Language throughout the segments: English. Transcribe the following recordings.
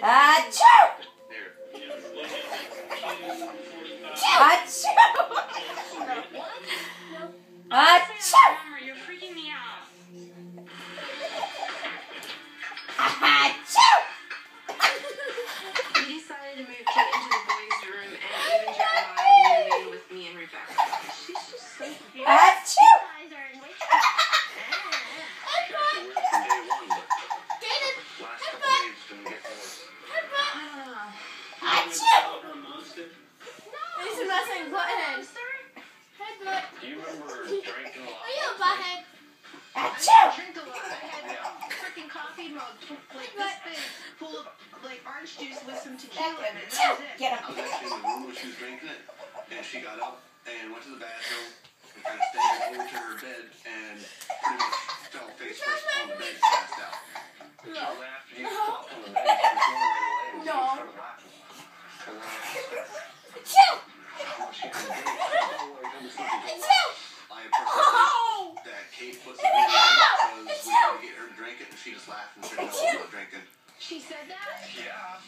Achoo! There. Achoo! Achoo! Remember a lot? Are you a butthead? Achoo! Drink a lot. I had a freaking coffee mug like this big, full of like orange juice with some tequila in it. That was it. Get I was actually in the room when she was drinking it, and she got up and went to the bathroom and kind of stayed over to her bed and pretty much fell face first on the bed and passed out. She laughed and you stopped on the bed and she was going right away No. started laughing. And then Achoo! all she had to do was say, "Oh, we're gonna sleep and go Achoo! I personally think that Kate put something in it because we tried to get her to drink it and she just laughed and said, I'm drinking. She said that? Yeah.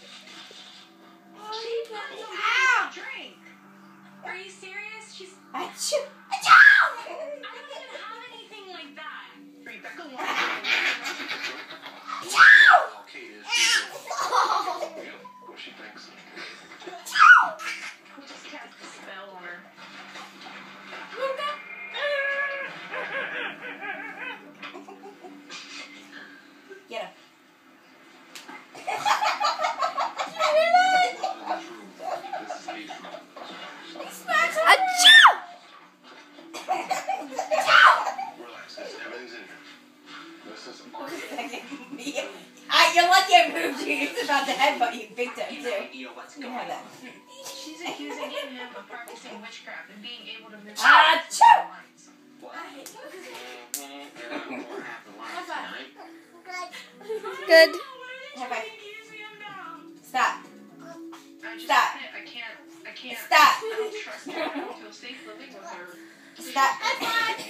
Oh, she put something in the drink. Are you serious? She's. Achoo! It's about the headbutt you picked up too. You know, what's going on. She's accusing him of practicing witchcraft and being able to ah, move. Ah, choo! Good. Stop. Stop. I can't. I can't. Stop. I don't trust her. I don't feel safe living with her. Stop. I'm.